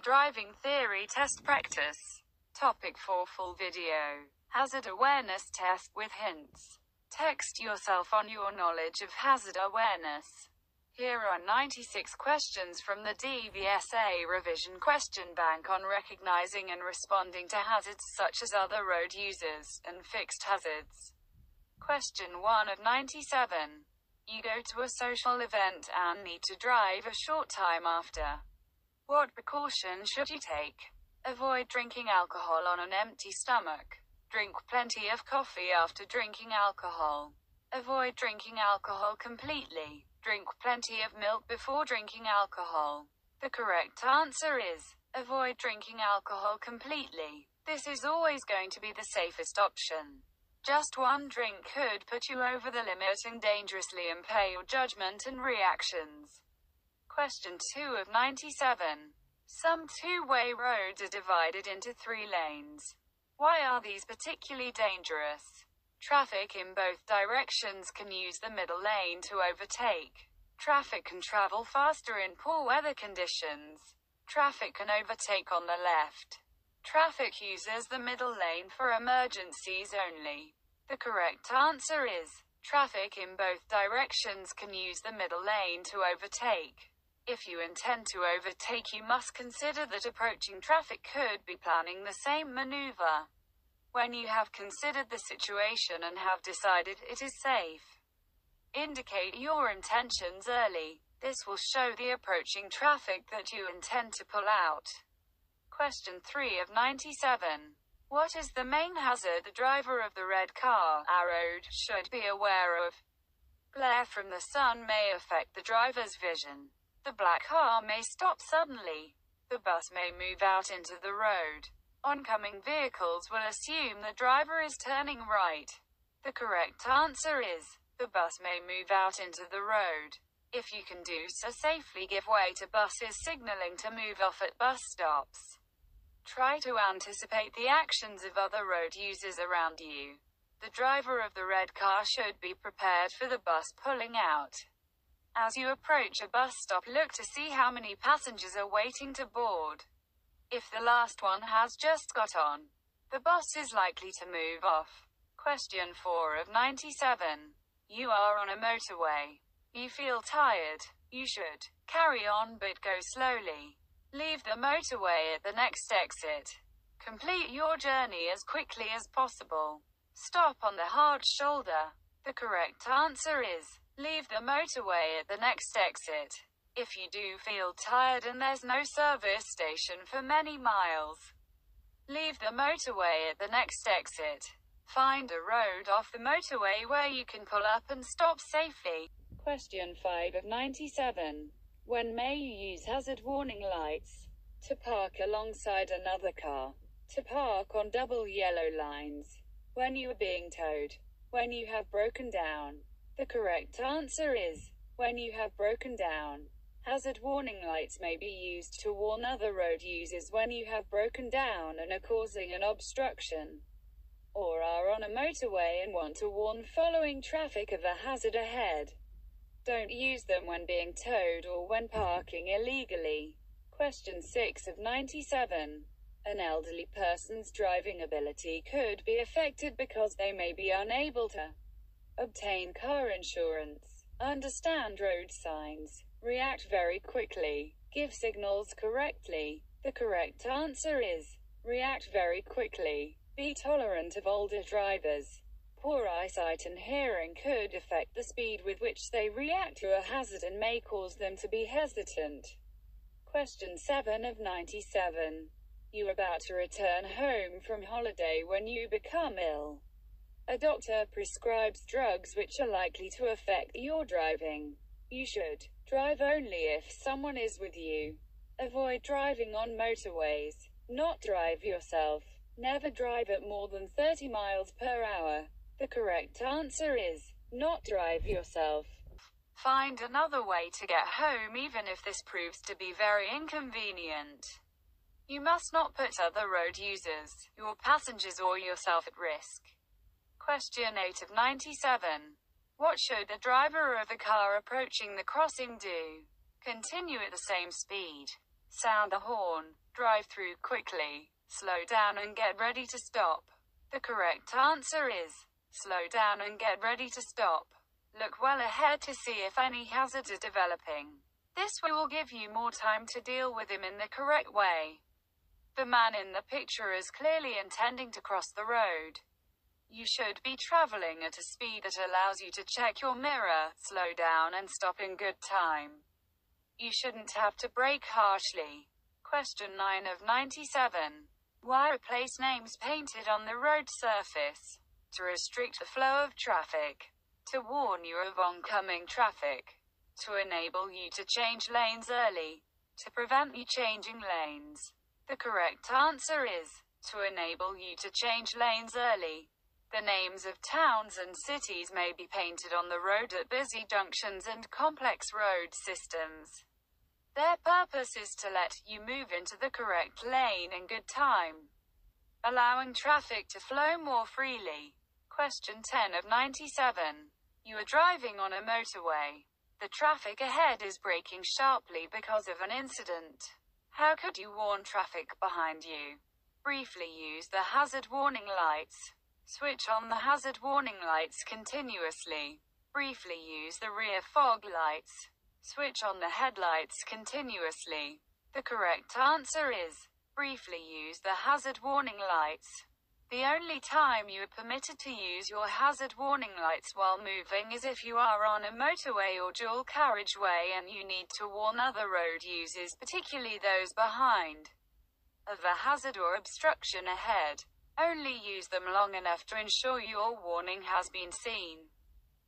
driving theory test practice. Topic for full video. Hazard awareness test with hints. Text yourself on your knowledge of hazard awareness. Here are 96 questions from the DVSA revision question bank on recognizing and responding to hazards such as other road users and fixed hazards. Question 1 of 97. You go to a social event and need to drive a short time after. What precaution should you take? Avoid drinking alcohol on an empty stomach. Drink plenty of coffee after drinking alcohol. Avoid drinking alcohol completely. Drink plenty of milk before drinking alcohol. The correct answer is avoid drinking alcohol completely. This is always going to be the safest option. Just one drink could put you over the limit and dangerously impair your judgment and reactions. Question 2 of 97. Some two-way roads are divided into three lanes. Why are these particularly dangerous? Traffic in both directions can use the middle lane to overtake. Traffic can travel faster in poor weather conditions. Traffic can overtake on the left. Traffic uses the middle lane for emergencies only. The correct answer is traffic in both directions can use the middle lane to overtake. If you intend to overtake, you must consider that approaching traffic could be planning the same maneuver. When you have considered the situation and have decided it is safe, indicate your intentions early. This will show the approaching traffic that you intend to pull out. Question 3 of 97. What is the main hazard the driver of the red car, arrowed, should be aware of? Glare from the sun may affect the driver's vision. The black car may stop suddenly. The bus may move out into the road. Oncoming vehicles will assume the driver is turning right. The correct answer is, the bus may move out into the road. If you can do so safely give way to buses signaling to move off at bus stops. Try to anticipate the actions of other road users around you. The driver of the red car should be prepared for the bus pulling out. As you approach a bus stop look to see how many passengers are waiting to board. If the last one has just got on, the bus is likely to move off. Question 4 of 97. You are on a motorway. You feel tired. You should carry on but go slowly. Leave the motorway at the next exit. Complete your journey as quickly as possible. Stop on the hard shoulder. The correct answer is leave the motorway at the next exit. If you do feel tired and there's no service station for many miles, leave the motorway at the next exit. Find a road off the motorway where you can pull up and stop safely. Question 5 of 97. When may you use hazard warning lights? To park alongside another car. To park on double yellow lines. When you are being towed. When you have broken down. The correct answer is when you have broken down. Hazard warning lights may be used to warn other road users when you have broken down and are causing an obstruction, or are on a motorway and want to warn following traffic of a hazard ahead. Don't use them when being towed or when parking illegally. Question 6 of 97. An elderly person's driving ability could be affected because they may be unable to obtain car insurance, understand road signs, React very quickly. Give signals correctly. The correct answer is react very quickly. Be tolerant of older drivers. Poor eyesight and hearing could affect the speed with which they react to a hazard and may cause them to be hesitant. Question 7 of 97. You are about to return home from holiday when you become ill. A doctor prescribes drugs which are likely to affect your driving. You should drive only if someone is with you. Avoid driving on motorways. Not drive yourself. Never drive at more than 30 miles per hour. The correct answer is not drive yourself. Find another way to get home even if this proves to be very inconvenient. You must not put other road users, your passengers or yourself at risk. Question 8 of 97. What should the driver of a car approaching the crossing do? Continue at the same speed. Sound the horn. Drive through quickly. Slow down and get ready to stop. The correct answer is slow down and get ready to stop. Look well ahead to see if any hazards are developing. This will give you more time to deal with him in the correct way. The man in the picture is clearly intending to cross the road. You should be traveling at a speed that allows you to check your mirror, slow down and stop in good time. You shouldn't have to brake harshly. Question 9 of 97. Why are place names painted on the road surface? To restrict the flow of traffic. To warn you of oncoming traffic. To enable you to change lanes early. To prevent you changing lanes. The correct answer is to enable you to change lanes early. The names of towns and cities may be painted on the road at busy junctions and complex road systems. Their purpose is to let you move into the correct lane in good time, allowing traffic to flow more freely. Question 10 of 97. You are driving on a motorway. The traffic ahead is braking sharply because of an incident. How could you warn traffic behind you? Briefly use the hazard warning lights. Switch on the hazard warning lights continuously. Briefly use the rear fog lights. Switch on the headlights continuously. The correct answer is briefly use the hazard warning lights. The only time you are permitted to use your hazard warning lights while moving is if you are on a motorway or dual carriageway and you need to warn other road users, particularly those behind, of a hazard or obstruction ahead. Only use them long enough to ensure your warning has been seen.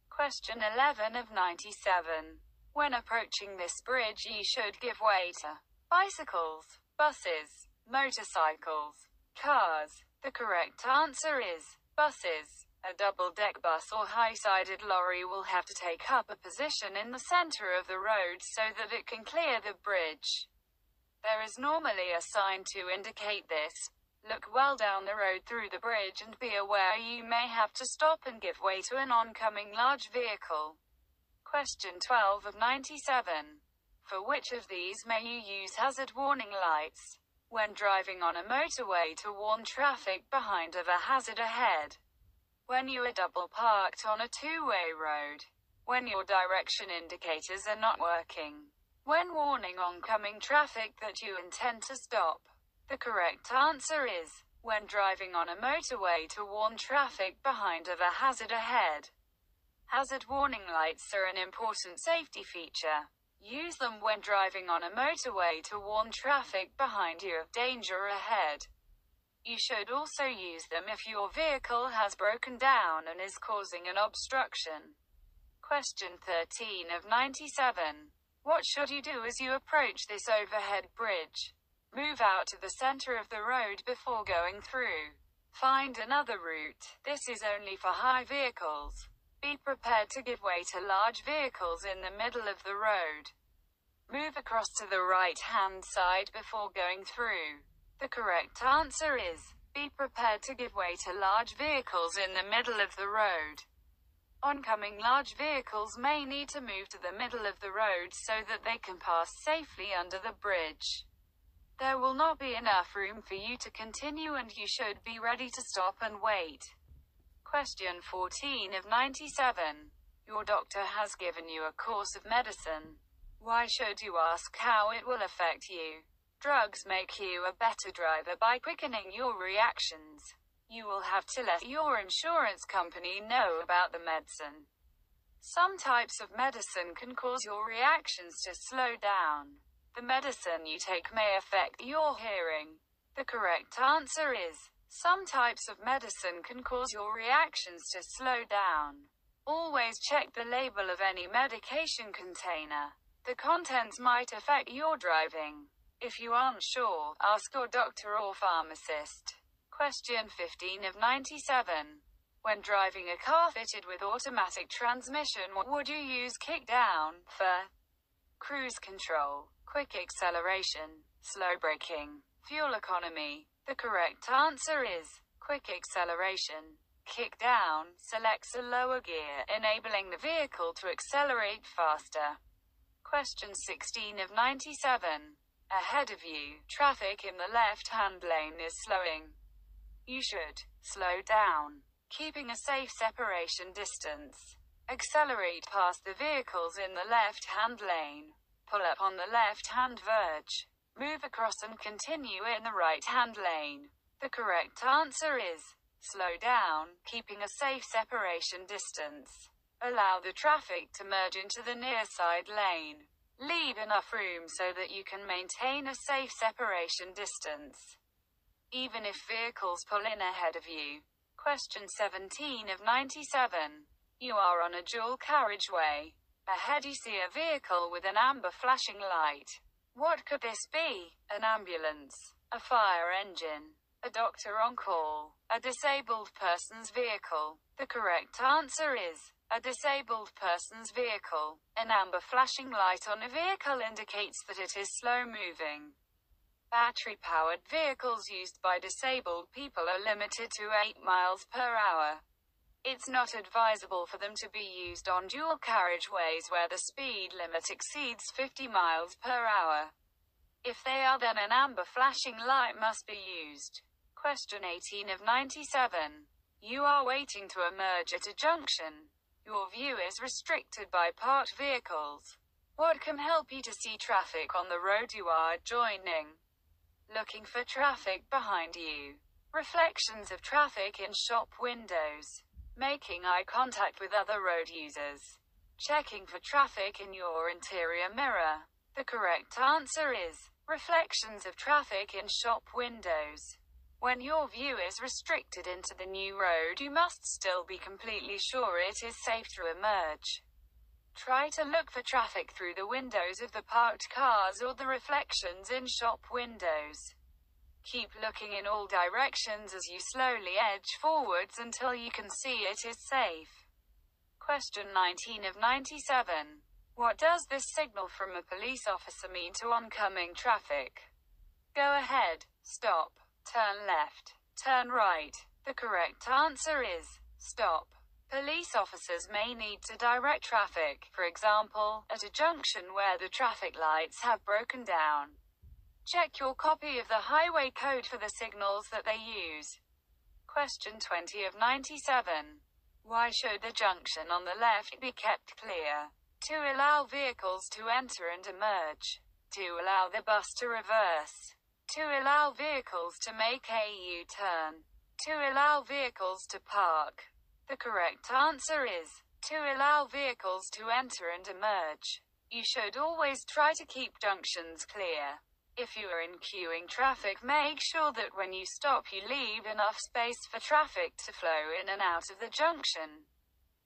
Question 11 of 97. When approaching this bridge you should give way to bicycles, buses, motorcycles, cars. The correct answer is buses. A double-deck bus or high-sided lorry will have to take up a position in the center of the road so that it can clear the bridge. There is normally a sign to indicate this, Look well down the road through the bridge and be aware you may have to stop and give way to an oncoming large vehicle. Question 12 of 97. For which of these may you use hazard warning lights? When driving on a motorway to warn traffic behind of a hazard ahead. When you are double parked on a two-way road. When your direction indicators are not working. When warning oncoming traffic that you intend to stop. The correct answer is, when driving on a motorway to warn traffic behind of a hazard ahead. Hazard warning lights are an important safety feature. Use them when driving on a motorway to warn traffic behind you of danger ahead. You should also use them if your vehicle has broken down and is causing an obstruction. Question 13 of 97. What should you do as you approach this overhead bridge? Move out to the center of the road before going through. Find another route. This is only for high vehicles. Be prepared to give way to large vehicles in the middle of the road. Move across to the right-hand side before going through. The correct answer is, be prepared to give way to large vehicles in the middle of the road. Oncoming large vehicles may need to move to the middle of the road so that they can pass safely under the bridge. There will not be enough room for you to continue and you should be ready to stop and wait. Question 14 of 97. Your doctor has given you a course of medicine. Why should you ask how it will affect you? Drugs make you a better driver by quickening your reactions. You will have to let your insurance company know about the medicine. Some types of medicine can cause your reactions to slow down. The medicine you take may affect your hearing. The correct answer is, some types of medicine can cause your reactions to slow down. Always check the label of any medication container. The contents might affect your driving. If you aren't sure, ask your doctor or pharmacist. Question 15 of 97. When driving a car fitted with automatic transmission, what would you use kick down for? Cruise control. Quick acceleration, slow braking, fuel economy. The correct answer is quick acceleration. Kick down selects a lower gear, enabling the vehicle to accelerate faster. Question 16 of 97. ahead of you. Traffic in the left-hand lane is slowing. You should slow down, keeping a safe separation distance. Accelerate past the vehicles in the left-hand lane. Pull up on the left-hand verge. Move across and continue in the right-hand lane. The correct answer is slow down, keeping a safe separation distance. Allow the traffic to merge into the near side lane. Leave enough room so that you can maintain a safe separation distance. Even if vehicles pull in ahead of you. Question 17 of 97. You are on a dual carriageway. Ahead you see a vehicle with an amber flashing light. What could this be? An ambulance, a fire engine, a doctor on call, a disabled person's vehicle. The correct answer is a disabled person's vehicle. An amber flashing light on a vehicle indicates that it is slow moving. Battery powered vehicles used by disabled people are limited to 8 miles per hour. It's not advisable for them to be used on dual carriageways where the speed limit exceeds 50 miles per hour. If they are then an amber flashing light must be used. Question 18 of 97. You are waiting to emerge at a junction. Your view is restricted by parked vehicles. What can help you to see traffic on the road you are joining? Looking for traffic behind you. Reflections of traffic in shop windows. Making eye contact with other road users. Checking for traffic in your interior mirror. The correct answer is reflections of traffic in shop windows. When your view is restricted into the new road, you must still be completely sure it is safe to emerge. Try to look for traffic through the windows of the parked cars or the reflections in shop windows. Keep looking in all directions as you slowly edge forwards until you can see it is safe. Question 19 of 97. What does this signal from a police officer mean to oncoming traffic? Go ahead, stop, turn left, turn right. The correct answer is stop. Police officers may need to direct traffic, for example, at a junction where the traffic lights have broken down. Check your copy of the highway code for the signals that they use. Question 20 of 97. Why should the junction on the left be kept clear? To allow vehicles to enter and emerge. To allow the bus to reverse. To allow vehicles to make a U-turn. To allow vehicles to park. The correct answer is to allow vehicles to enter and emerge. You should always try to keep junctions clear. If you are in queuing traffic make sure that when you stop you leave enough space for traffic to flow in and out of the junction.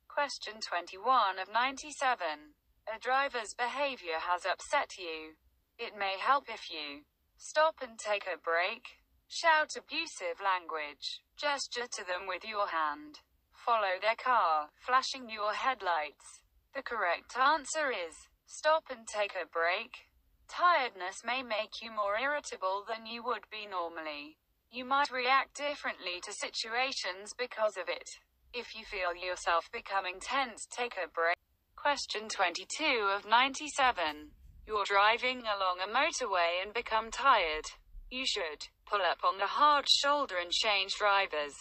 Question 21 of 97. A driver's behavior has upset you. It may help if you stop and take a break, shout abusive language, gesture to them with your hand, follow their car, flashing your headlights. The correct answer is stop and take a break, Tiredness may make you more irritable than you would be normally. You might react differently to situations because of it. If you feel yourself becoming tense, take a break. Question 22 of 97. You're driving along a motorway and become tired. You should pull up on the hard shoulder and change drivers.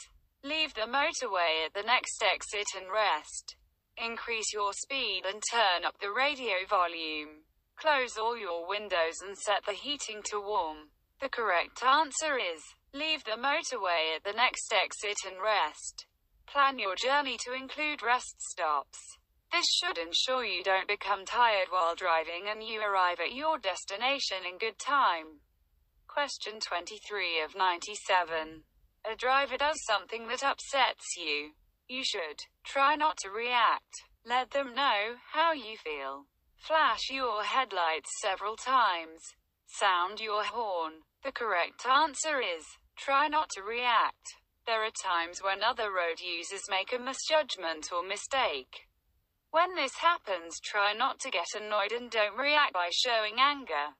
Leave the motorway at the next exit and rest. Increase your speed and turn up the radio volume. Close all your windows and set the heating to warm. The correct answer is leave the motorway at the next exit and rest. Plan your journey to include rest stops. This should ensure you don't become tired while driving and you arrive at your destination in good time. Question 23 of 97. A driver does something that upsets you. You should try not to react. Let them know how you feel. Flash your headlights several times. Sound your horn. The correct answer is try not to react. There are times when other road users make a misjudgment or mistake. When this happens, try not to get annoyed and don't react by showing anger.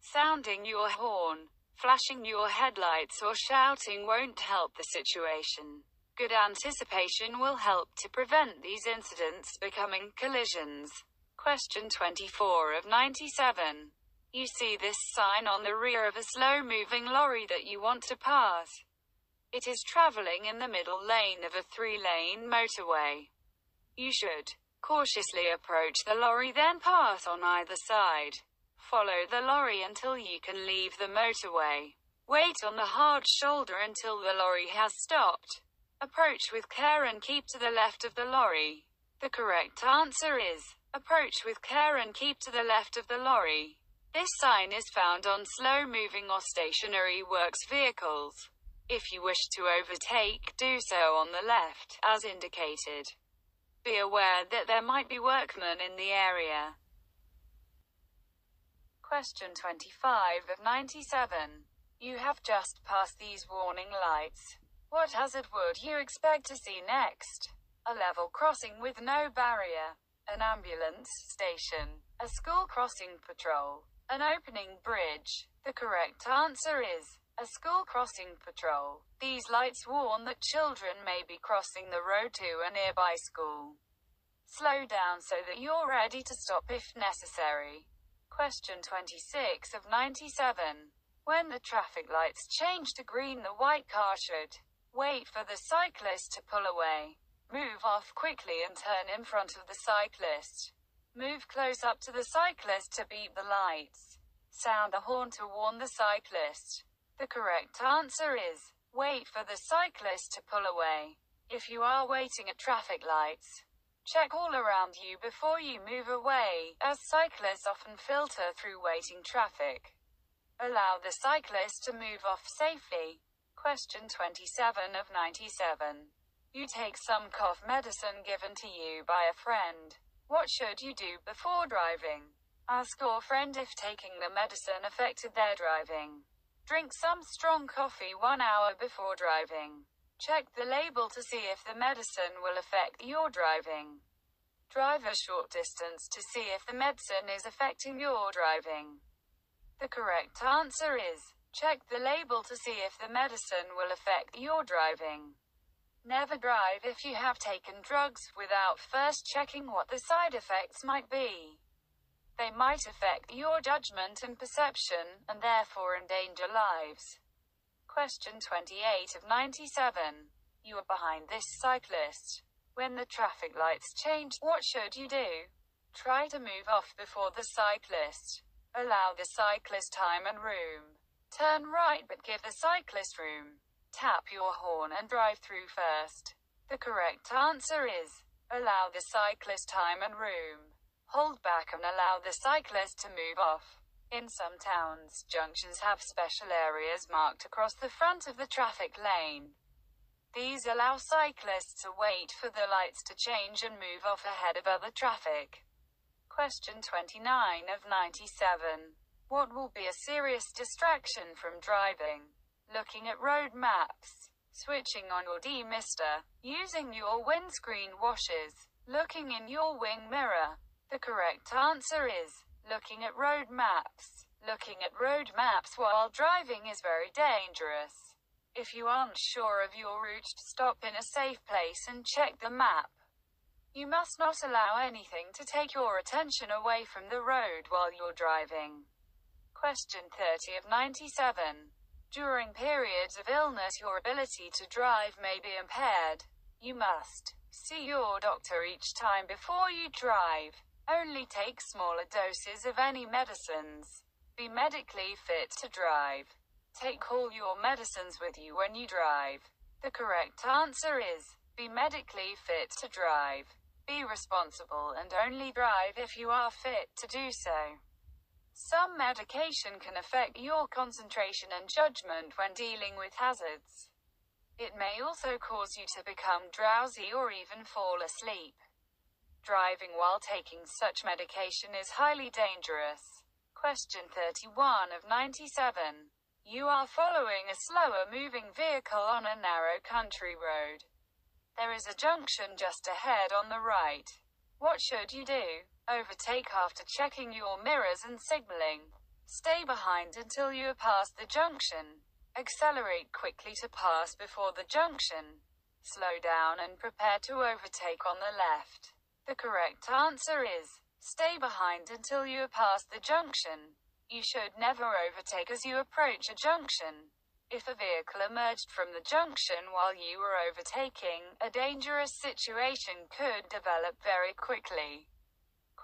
Sounding your horn, flashing your headlights, or shouting won't help the situation. Good anticipation will help to prevent these incidents becoming collisions. Question 24 of 97. You see this sign on the rear of a slow-moving lorry that you want to pass. It is traveling in the middle lane of a three-lane motorway. You should cautiously approach the lorry then pass on either side. Follow the lorry until you can leave the motorway. Wait on the hard shoulder until the lorry has stopped. Approach with care and keep to the left of the lorry. The correct answer is approach with care and keep to the left of the lorry. This sign is found on slow-moving or stationary works vehicles. If you wish to overtake, do so on the left, as indicated. Be aware that there might be workmen in the area. Question 25 of 97. You have just passed these warning lights. What hazard would you expect to see next? A level crossing with no barrier. An ambulance station. A school crossing patrol. An opening bridge. The correct answer is a school crossing patrol. These lights warn that children may be crossing the road to a nearby school. Slow down so that you're ready to stop if necessary. Question 26 of 97. When the traffic lights change to green, the white car should wait for the cyclist to pull away. Move off quickly and turn in front of the cyclist. Move close up to the cyclist to beep the lights. Sound the horn to warn the cyclist. The correct answer is wait for the cyclist to pull away. If you are waiting at traffic lights, check all around you before you move away, as cyclists often filter through waiting traffic. Allow the cyclist to move off safely. Question 27 of 97. You take some cough medicine given to you by a friend. What should you do before driving? Ask your friend if taking the medicine affected their driving. Drink some strong coffee one hour before driving. Check the label to see if the medicine will affect your driving. Drive a short distance to see if the medicine is affecting your driving. The correct answer is check the label to see if the medicine will affect your driving. Never drive if you have taken drugs without first checking what the side effects might be. They might affect your judgment and perception, and therefore endanger lives. Question 28 of 97. You are behind this cyclist. When the traffic lights change, what should you do? Try to move off before the cyclist. Allow the cyclist time and room. Turn right but give the cyclist room. Tap your horn and drive through first. The correct answer is allow the cyclist time and room. Hold back and allow the cyclist to move off. In some towns, junctions have special areas marked across the front of the traffic lane. These allow cyclists to wait for the lights to change and move off ahead of other traffic. Question 29 of 97. What will be a serious distraction from driving? Looking at road maps. Switching on your demister. Using your windscreen washers. Looking in your wing mirror. The correct answer is looking at road maps. Looking at road maps while driving is very dangerous. If you aren't sure of your route, stop in a safe place and check the map. You must not allow anything to take your attention away from the road while you're driving. Question 30 of 97. During periods of illness, your ability to drive may be impaired. You must see your doctor each time before you drive. Only take smaller doses of any medicines. Be medically fit to drive. Take all your medicines with you when you drive. The correct answer is be medically fit to drive. Be responsible and only drive if you are fit to do so. Some medication can affect your concentration and judgment when dealing with hazards. It may also cause you to become drowsy or even fall asleep. Driving while taking such medication is highly dangerous. Question 31 of 97. You are following a slower moving vehicle on a narrow country road. There is a junction just ahead on the right. What should you do? Overtake after checking your mirrors and signaling. Stay behind until you are past the junction. Accelerate quickly to pass before the junction. Slow down and prepare to overtake on the left. The correct answer is stay behind until you are past the junction. You should never overtake as you approach a junction. If a vehicle emerged from the junction while you were overtaking, a dangerous situation could develop very quickly.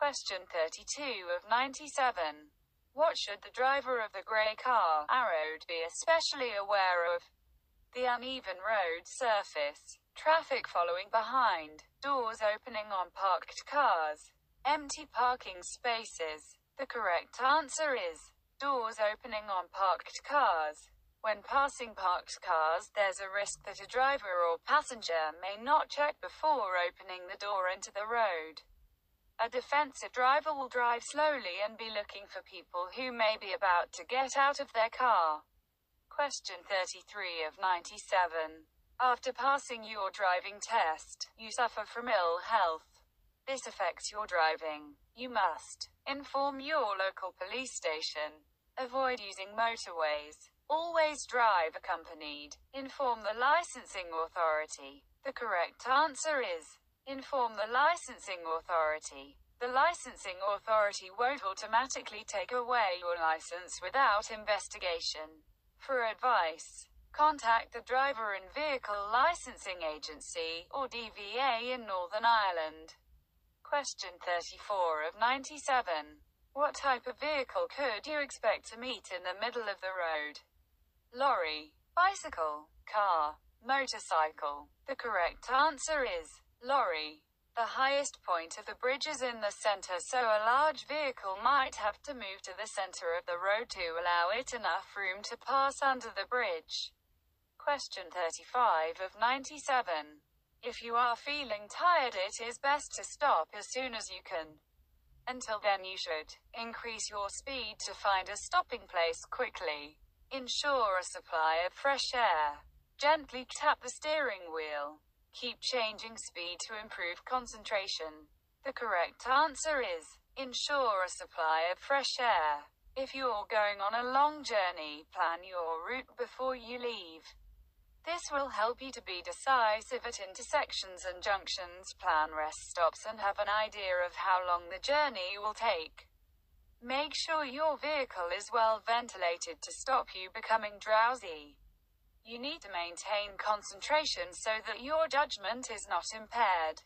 Question 32 of 97. What should the driver of the grey car, Arrowed, be especially aware of? The uneven road surface, traffic following behind, doors opening on parked cars, empty parking spaces. The correct answer is doors opening on parked cars. When passing parked cars, there's a risk that a driver or passenger may not check before opening the door into the road. A defensive driver will drive slowly and be looking for people who may be about to get out of their car. Question 33 of 97. After passing your driving test, you suffer from ill health. This affects your driving. You must inform your local police station. Avoid using motorways. Always drive accompanied. Inform the licensing authority. The correct answer is Inform the licensing authority. The licensing authority won't automatically take away your license without investigation. For advice, contact the Driver and Vehicle Licensing Agency, or DVA in Northern Ireland. Question 34 of 97. What type of vehicle could you expect to meet in the middle of the road? Lorry, bicycle, car, motorcycle. The correct answer is Lorry. The highest point of the bridge is in the center so a large vehicle might have to move to the center of the road to allow it enough room to pass under the bridge. Question 35 of 97. If you are feeling tired it is best to stop as soon as you can. Until then you should increase your speed to find a stopping place quickly. Ensure a supply of fresh air. Gently tap the steering wheel. Keep changing speed to improve concentration. The correct answer is ensure a supply of fresh air. If you're going on a long journey, plan your route before you leave. This will help you to be decisive at intersections and junctions, plan rest stops, and have an idea of how long the journey will take. Make sure your vehicle is well ventilated to stop you becoming drowsy. You need to maintain concentration so that your judgment is not impaired.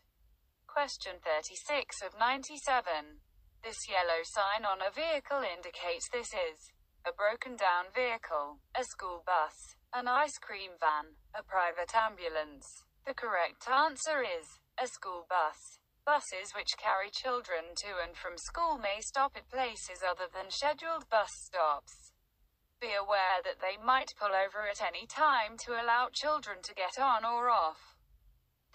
Question 36 of 97. This yellow sign on a vehicle indicates this is a broken down vehicle, a school bus, an ice cream van, a private ambulance. The correct answer is a school bus. Buses which carry children to and from school may stop at places other than scheduled bus stops. Be aware that they might pull over at any time to allow children to get on or off.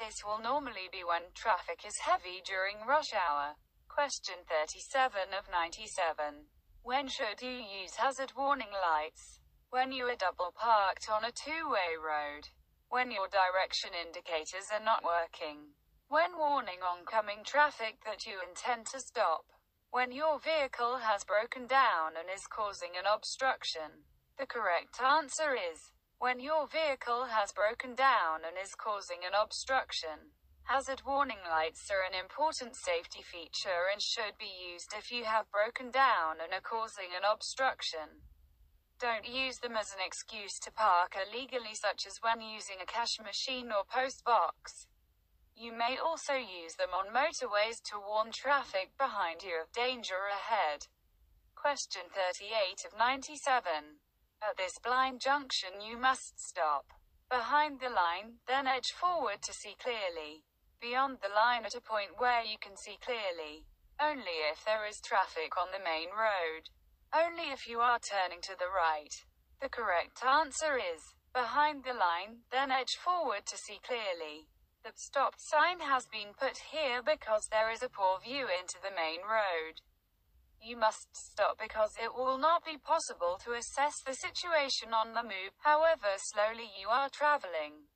This will normally be when traffic is heavy during rush hour. Question 37 of 97. When should you use hazard warning lights? When you are double parked on a two-way road. When your direction indicators are not working. When warning oncoming traffic that you intend to stop. When your vehicle has broken down and is causing an obstruction. The correct answer is when your vehicle has broken down and is causing an obstruction. Hazard warning lights are an important safety feature and should be used if you have broken down and are causing an obstruction. Don't use them as an excuse to park illegally such as when using a cash machine or post box. You may also use them on motorways to warn traffic behind you of danger ahead. Question 38 of 97. At this blind junction you must stop behind the line, then edge forward to see clearly. Beyond the line at a point where you can see clearly. Only if there is traffic on the main road. Only if you are turning to the right. The correct answer is behind the line, then edge forward to see clearly. The stop sign has been put here because there is a poor view into the main road. You must stop because it will not be possible to assess the situation on the move, however slowly you are traveling.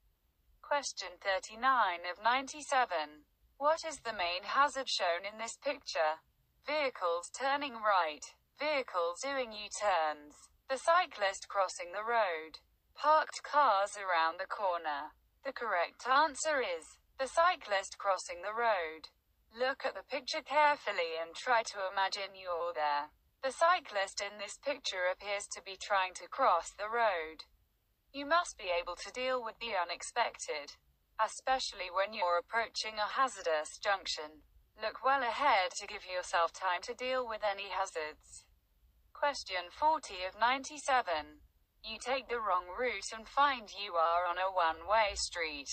Question 39 of 97. What is the main hazard shown in this picture? Vehicles turning right. Vehicles doing U-turns. The cyclist crossing the road. Parked cars around the corner. The correct answer is the cyclist crossing the road. Look at the picture carefully and try to imagine you're there. The cyclist in this picture appears to be trying to cross the road. You must be able to deal with the unexpected, especially when you're approaching a hazardous junction. Look well ahead to give yourself time to deal with any hazards. Question 40 of 97. You take the wrong route and find you are on a one-way street.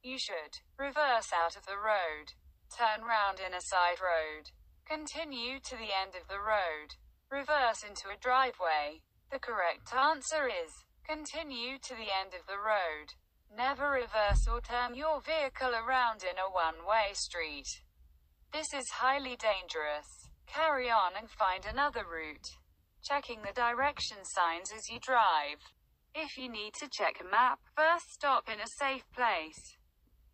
You should reverse out of the road, turn round in a side road, continue to the end of the road, reverse into a driveway. The correct answer is continue to the end of the road. Never reverse or turn your vehicle around in a one-way street. This is highly dangerous. Carry on and find another route checking the direction signs as you drive. If you need to check a map, first stop in a safe place.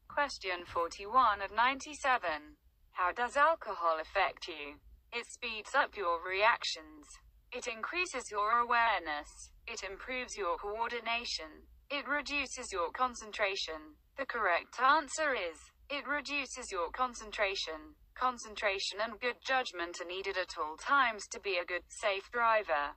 Question 41 of 97. How does alcohol affect you? It speeds up your reactions. It increases your awareness. It improves your coordination. It reduces your concentration. The correct answer is, it reduces your concentration. Concentration and good judgment are needed at all times to be a good, safe driver.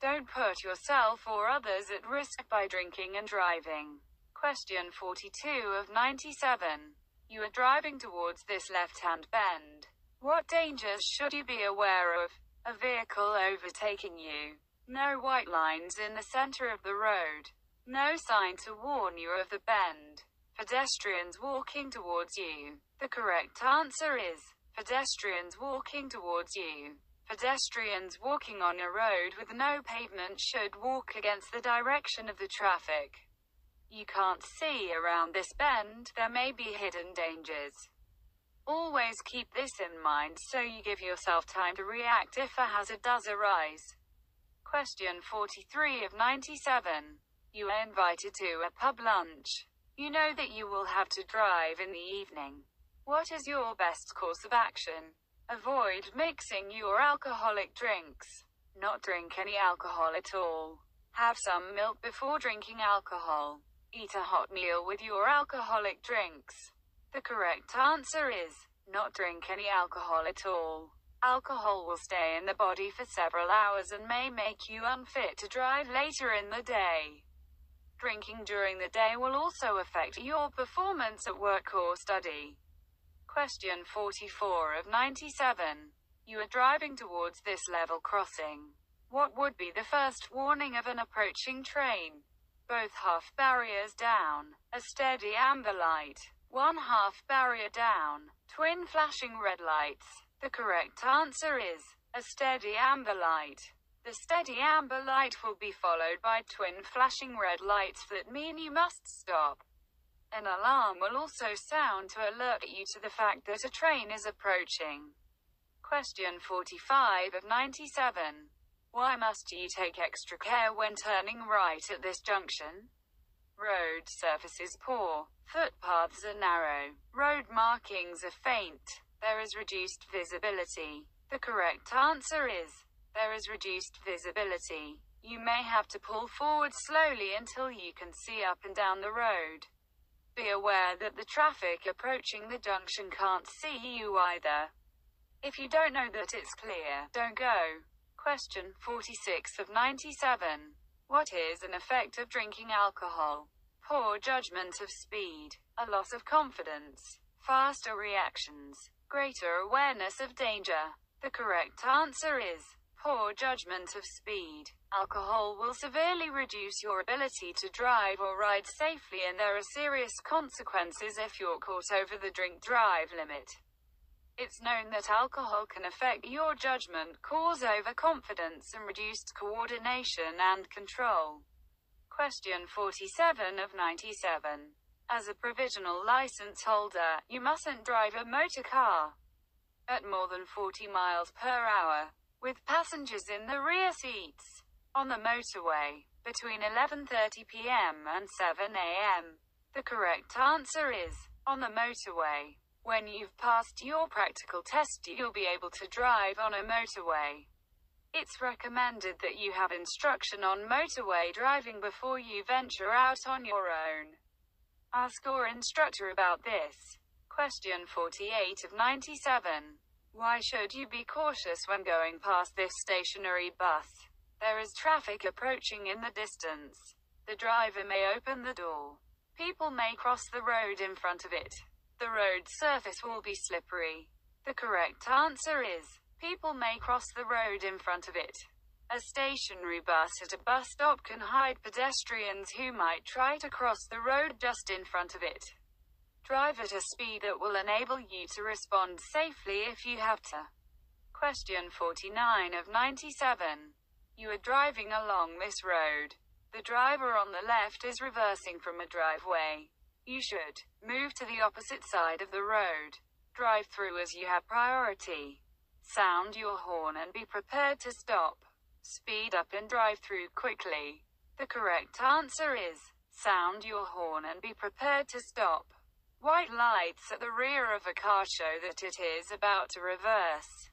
Don't put yourself or others at risk by drinking and driving. Question 42 of 97. You are driving towards this left-hand bend. What dangers should you be aware of? A vehicle overtaking you. No white lines in the center of the road. No sign to warn you of the bend. Pedestrians walking towards you. The correct answer is pedestrians walking towards you. Pedestrians walking on a road with no pavement should walk against the direction of the traffic. You can't see around this bend, there may be hidden dangers. Always keep this in mind so you give yourself time to react if a hazard does arise. Question 43 of 97. You are invited to a pub lunch. You know that you will have to drive in the evening. What is your best course of action? Avoid mixing your alcoholic drinks. Not drink any alcohol at all. Have some milk before drinking alcohol. Eat a hot meal with your alcoholic drinks. The correct answer is not drink any alcohol at all. Alcohol will stay in the body for several hours and may make you unfit to drive later in the day. Drinking during the day will also affect your performance at work or study. Question 44 of 97. You are driving towards this level crossing. What would be the first warning of an approaching train? Both half barriers down. A steady amber light. One half barrier down. Twin flashing red lights. The correct answer is a steady amber light. The steady amber light will be followed by twin flashing red lights that mean you must stop. An alarm will also sound to alert you to the fact that a train is approaching. Question 45 of 97. Why must you take extra care when turning right at this junction? Road surface is poor, footpaths are narrow, road markings are faint, there is reduced visibility. The correct answer is, there is reduced visibility. You may have to pull forward slowly until you can see up and down the road. Be aware that the traffic approaching the junction can't see you either. If you don't know that it's clear, don't go. Question 46 of 97. What is an effect of drinking alcohol? Poor judgment of speed, a loss of confidence, faster reactions, greater awareness of danger. The correct answer is poor judgment of speed. Alcohol will severely reduce your ability to drive or ride safely and there are serious consequences if you're caught over the drink-drive limit. It's known that alcohol can affect your judgment, cause overconfidence and reduced coordination and control. Question 47 of 97. As a provisional license holder, you mustn't drive a motor car at more than 40 miles per hour, with passengers in the rear seats on the motorway between 11:30 p.m. and 7 a.m. The correct answer is on the motorway. When you've passed your practical test, you'll be able to drive on a motorway. It's recommended that you have instruction on motorway driving before you venture out on your own. Ask your instructor about this. Question 48 of 97. Why should you be cautious when going past this stationary bus? There is traffic approaching in the distance. The driver may open the door. People may cross the road in front of it. The road surface will be slippery. The correct answer is, people may cross the road in front of it. A stationary bus at a bus stop can hide pedestrians who might try to cross the road just in front of it. Drive at a speed that will enable you to respond safely if you have to. Question 49 of 97. You are driving along this road. The driver on the left is reversing from a driveway. You should move to the opposite side of the road. Drive through as you have priority. Sound your horn and be prepared to stop. Speed up and drive through quickly. The correct answer is sound your horn and be prepared to stop. White lights at the rear of a car show that it is about to reverse.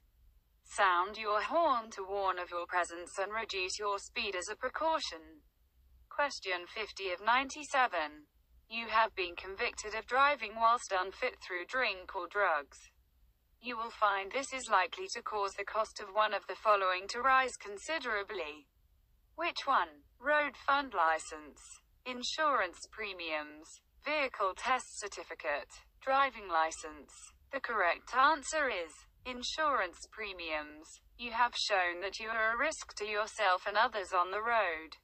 Sound your horn to warn of your presence and reduce your speed as a precaution. Question 50 of 97. You have been convicted of driving whilst unfit through drink or drugs. You will find this is likely to cause the cost of one of the following to rise considerably. Which one? Road fund license, insurance premiums, vehicle test certificate, driving license. The correct answer is insurance premiums. You have shown that you are a risk to yourself and others on the road.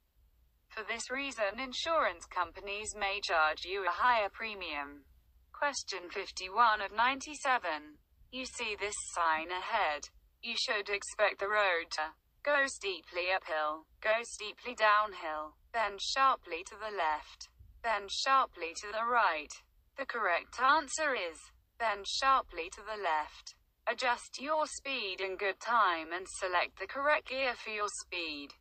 For this reason, insurance companies may charge you a higher premium. Question 51 of 97. You see this sign ahead. You should expect the road to go steeply uphill, go steeply downhill, then sharply to the left, then sharply to the right. The correct answer is then sharply to the left. Adjust your speed in good time and select the correct gear for your speed.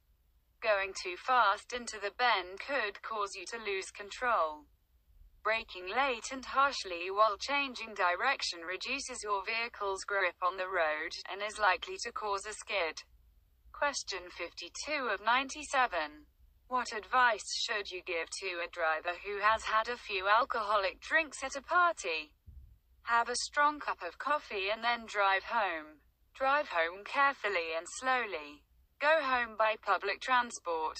Going too fast into the bend could cause you to lose control. Braking late and harshly while changing direction reduces your vehicle's grip on the road, and is likely to cause a skid. Question 52 of 97. What advice should you give to a driver who has had a few alcoholic drinks at a party? Have a strong cup of coffee and then drive home. Drive home carefully and slowly. Go home by public transport.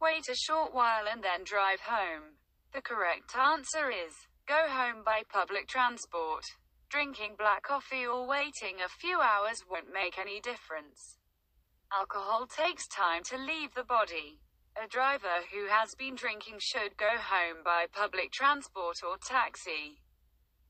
Wait a short while and then drive home. The correct answer is go home by public transport. Drinking black coffee or waiting a few hours won't make any difference. Alcohol takes time to leave the body. A driver who has been drinking should go home by public transport or taxi.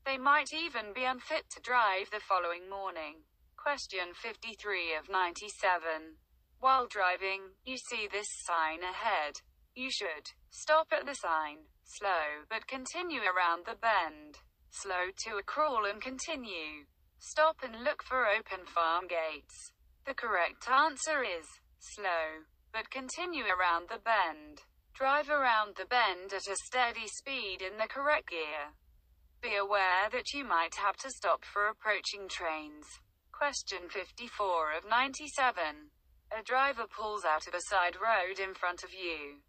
They might even be unfit to drive the following morning. Question 53 of 97. While driving, you see this sign ahead. You should stop at the sign. Slow, but continue around the bend. Slow to a crawl and continue. Stop and look for open farm gates. The correct answer is slow, but continue around the bend. Drive around the bend at a steady speed in the correct gear. Be aware that you might have to stop for approaching trains. Question 54 of 97. A driver pulls out of a side road in front of you.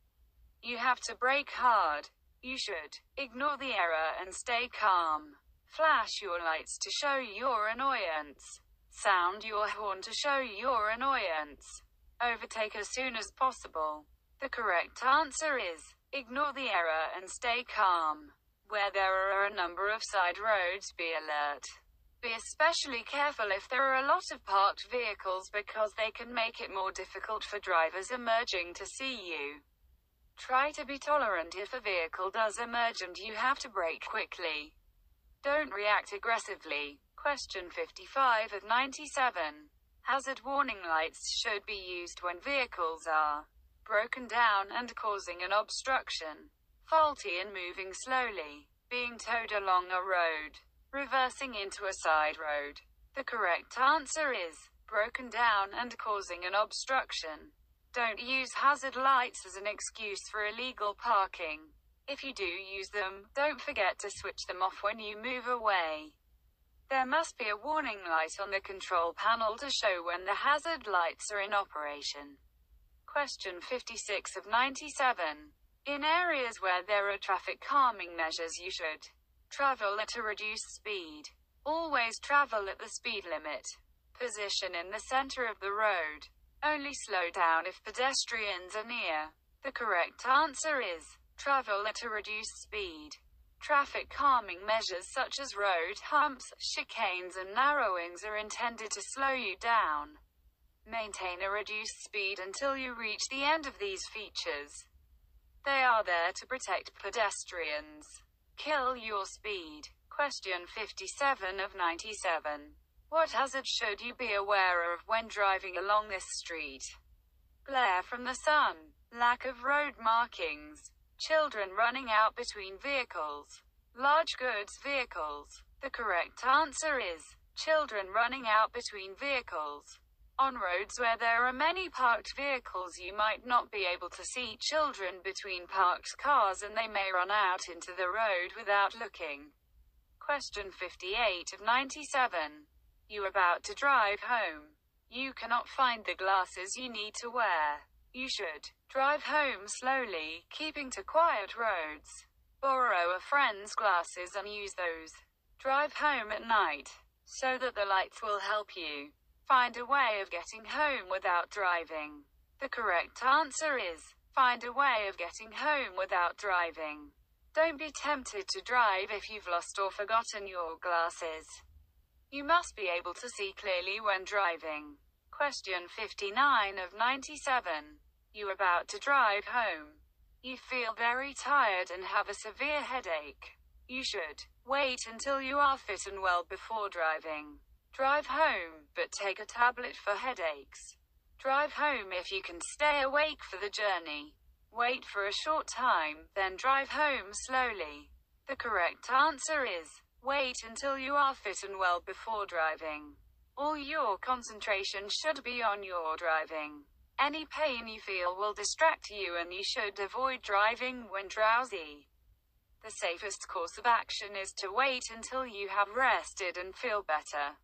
You have to brake hard. You should ignore the error and stay calm. Flash your lights to show your annoyance. Sound your horn to show your annoyance. Overtake as soon as possible. The correct answer is ignore the error and stay calm. Where there are a number of side roads, be alert. Be especially careful if there are a lot of parked vehicles because they can make it more difficult for drivers emerging to see you. Try to be tolerant if a vehicle does emerge and you have to brake quickly. Don't react aggressively. Question 55 of 97. Hazard warning lights should be used when vehicles are broken down and causing an obstruction, faulty and moving slowly, being towed along a road, reversing into a side road. The correct answer is broken down and causing an obstruction. Don't use hazard lights as an excuse for illegal parking. If you do use them, don't forget to switch them off when you move away. There must be a warning light on the control panel to show when the hazard lights are in operation. Question 56 of 97. In areas where there are traffic calming measures you should travel at a reduced speed. Always travel at the speed limit. Position in the center of the road. Only slow down if pedestrians are near. The correct answer is travel at a reduced speed. Traffic calming measures such as road humps, chicanes and narrowings are intended to slow you down. Maintain a reduced speed until you reach the end of these features. They are there to protect pedestrians. Kill your speed. Question 57 of 97. What hazard should you be aware of when driving along this street? Glare from the sun. Lack of road markings. Children running out between vehicles. Large goods vehicles. The correct answer is children running out between vehicles. On roads where there are many parked vehicles you might not be able to see children between parked cars and they may run out into the road without looking. Question 58 of 97. You are about to drive home. You cannot find the glasses you need to wear. You should drive home slowly, keeping to quiet roads. Borrow a friend's glasses and use those. Drive home at night, so that the lights will help you. Find a way of getting home without driving. The correct answer is find a way of getting home without driving. Don't be tempted to drive if you've lost or forgotten your glasses. You must be able to see clearly when driving. Question 59 of 97. You are about to drive home. You feel very tired and have a severe headache. You should wait until you are fit and well before driving. Drive home, but take a tablet for headaches. Drive home if you can stay awake for the journey. Wait for a short time, then drive home slowly. The correct answer is wait until you are fit and well before driving. All your concentration should be on your driving. Any pain you feel will distract you and you should avoid driving when drowsy. The safest course of action is to wait until you have rested and feel better.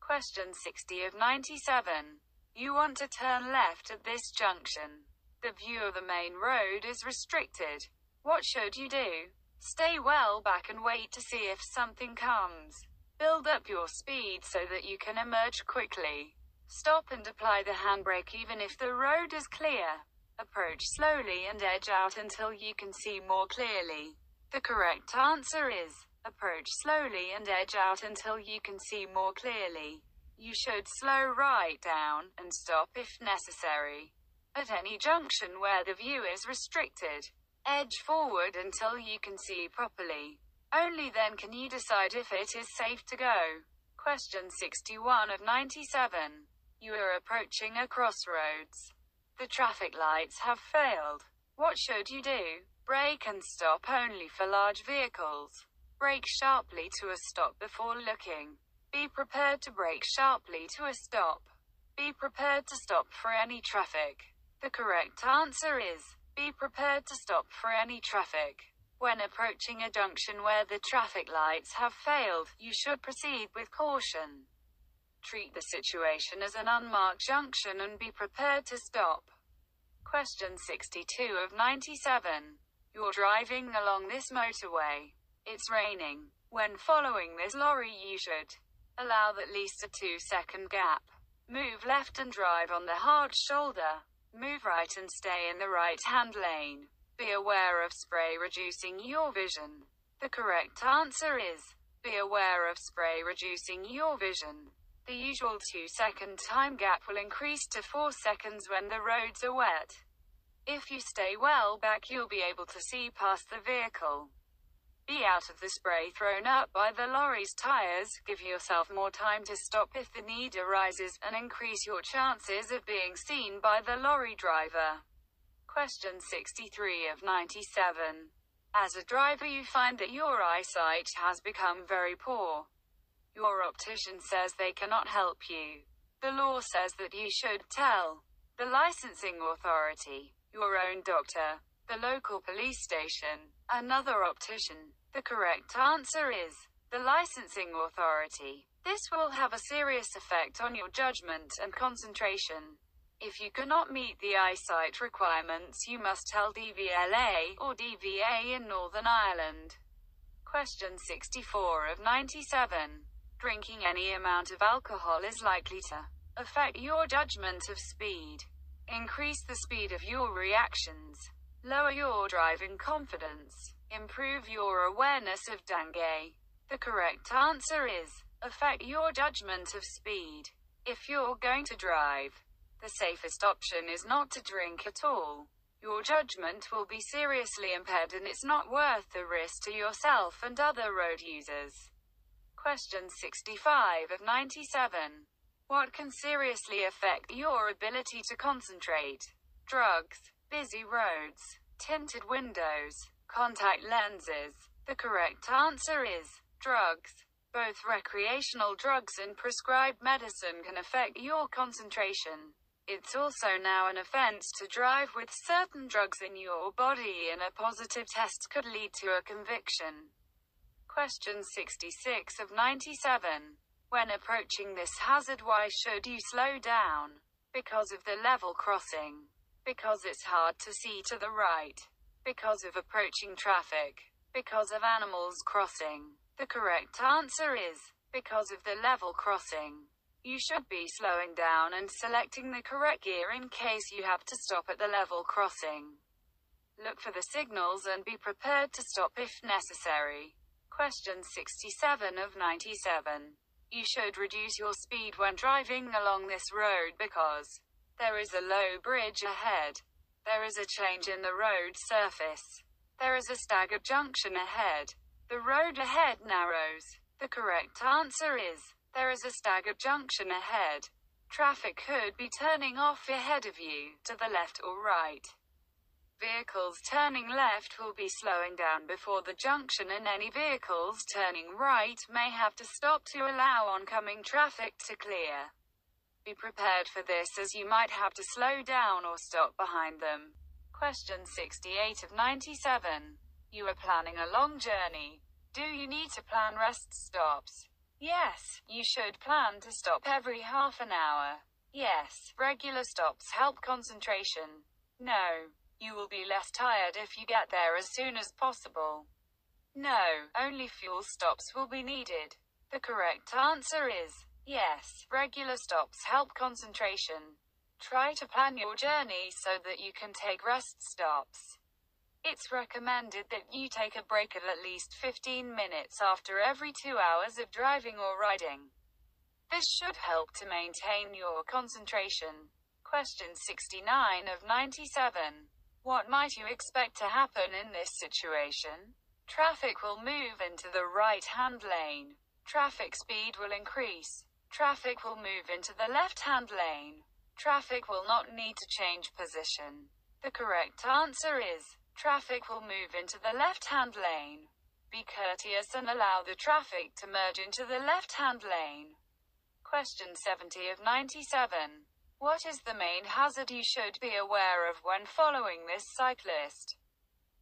Question 60 of 97. You want to turn left at this junction. The view of the main road is restricted. What should you do? Stay well back and wait to see if something comes. Build up your speed so that you can emerge quickly. Stop and apply the handbrake even if the road is clear. Approach slowly and edge out until you can see more clearly. The correct answer is approach slowly and edge out until you can see more clearly. You should slow right down and stop if necessary. At any junction where the view is restricted, edge forward until you can see properly. Only then can you decide if it is safe to go. Question 61 of 97. You are approaching a crossroads. The traffic lights have failed. What should you do? Brake and stop only for large vehicles. Brake sharply to a stop before looking. Be prepared to brake sharply to a stop. Be prepared to stop for any traffic. The correct answer is be prepared to stop for any traffic. When approaching a junction where the traffic lights have failed, you should proceed with caution. Treat the situation as an unmarked junction and be prepared to stop. Question 62 of 97. You're driving along this motorway. It's raining. When following this lorry you should allow at least a 2 second gap. Move left and drive on the hard shoulder. Move right and stay in the right hand lane. Be aware of spray reducing your vision. The correct answer is be aware of spray reducing your vision. The usual 2 second time gap will increase to 4 seconds when the roads are wet. If you stay well back you'll be able to see past the vehicle. Be out of the spray thrown up by the lorry's tires, give yourself more time to stop if the need arises, and increase your chances of being seen by the lorry driver. Question 63 of 97. As a driver you find that your eyesight has become very poor. Your optician says they cannot help you. The law says that you should tell the licensing authority, your own doctor, the local police station, another optician. The correct answer is the licensing authority. This will have a serious effect on your judgment and concentration. If you cannot meet the eyesight requirements, you must tell DVLA or DVA in Northern Ireland. Question 64 of 97. Drinking any amount of alcohol is likely to affect your judgment of speed, increase the speed of your reactions, lower your driving confidence, improve your awareness of danger. The correct answer is affect your judgment of speed. If you're going to drive, the safest option is not to drink at all. Your judgment will be seriously impaired and it's not worth the risk to yourself and other road users. Question 65 of 97. What can seriously affect your ability to concentrate? Drugs, busy roads, tinted windows, contact lenses. The correct answer is drugs. Both recreational drugs and prescribed medicine can affect your concentration. It's also now an offense to drive with certain drugs in your body and a positive test could lead to a conviction. Question 66 of 97. When approaching this hazard why should you slow down? Because of the level crossing. Because it's hard to see to the right. Because of approaching traffic. Because of animals crossing. The correct answer is because of the level crossing. You should be slowing down and selecting the correct gear in case you have to stop at the level crossing. Look for the signals and be prepared to stop if necessary. Question 67 of 97. You should reduce your speed when driving along this road because there is a low bridge ahead. There is a change in the road surface. There is a staggered junction ahead. The road ahead narrows. The correct answer is there is a staggered junction ahead. Traffic could be turning off ahead of you, to the left or right. Vehicles turning left will be slowing down before the junction and any vehicles turning right may have to stop to allow oncoming traffic to clear. Be prepared for this as you might have to slow down or stop behind them. Question 68 of 97. You are planning a long journey. Do you need to plan rest stops? Yes, you should plan to stop every half an hour. Yes, regular stops help concentration. No, you will be less tired if you get there as soon as possible. No, only fuel stops will be needed. The correct answer is yes, regular stops help concentration. Try to plan your journey so that you can take rest stops. It's recommended that you take a break of at least 15 minutes after every two hours of driving or riding. This should help to maintain your concentration. Question 69 of 97. What might you expect to happen in this situation? Traffic will move into the right-hand lane. Traffic speed will increase. Traffic will move into the left-hand lane. Traffic will not need to change position. The correct answer is Traffic will move into the left-hand lane. Be courteous and allow the traffic to merge into the left-hand lane. Question 70 of 97. What is the main hazard you should be aware of when following this cyclist?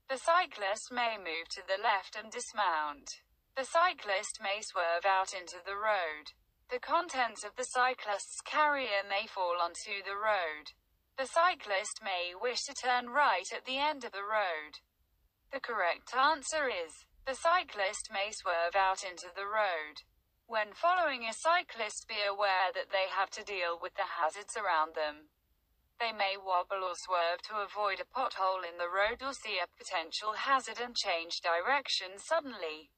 The cyclist may move to the left and dismount. The cyclist may swerve out into the road. The contents of the cyclist's carrier may fall onto the road. The cyclist may wish to turn right at the end of the road. The correct answer is, the cyclist may swerve out into the road. When following a cyclist be aware that they have to deal with the hazards around them. They may wobble or swerve to avoid a pothole in the road or see a potential hazard and change direction suddenly.